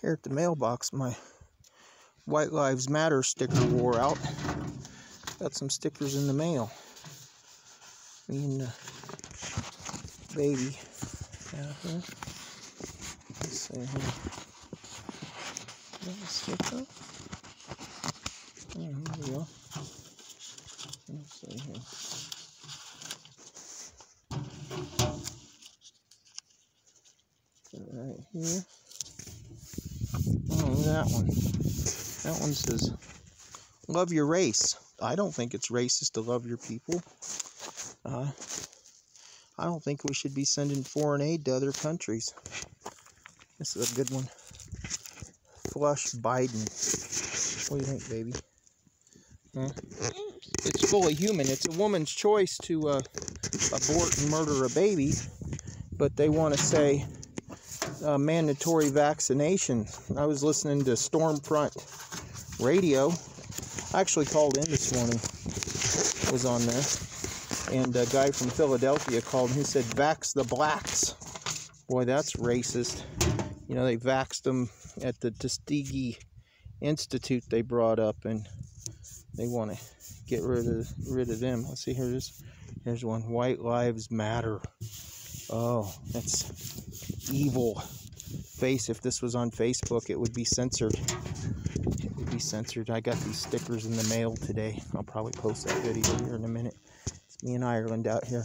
here at the mailbox, my White Lives Matter sticker wore out. Got some stickers in the mail. Me and the baby here. Let's see here. A sticker. Oh, here we go. Let's see here. Right here. Oh, that one. That one says, love your race. I don't think it's racist to love your people. Uh, I don't think we should be sending foreign aid to other countries. This is a good one. Flush Biden. What do you think, baby? Huh? It's fully human. It's a woman's choice to uh, abort and murder a baby, but they want to say uh, mandatory vaccination. I was listening to Stormfront Radio. I actually called in this morning. Was on there, and a guy from Philadelphia called. and He said, "Vax the blacks." Boy, that's racist. You know, they vaxed them at the Tuskegee Institute. They brought up, and they want to get rid of rid of them. Let's see. Here's here's one. White lives matter. Oh, that's evil face. If this was on Facebook, it would be censored. It would be censored. I got these stickers in the mail today. I'll probably post that video here in a minute. It's me in Ireland out here.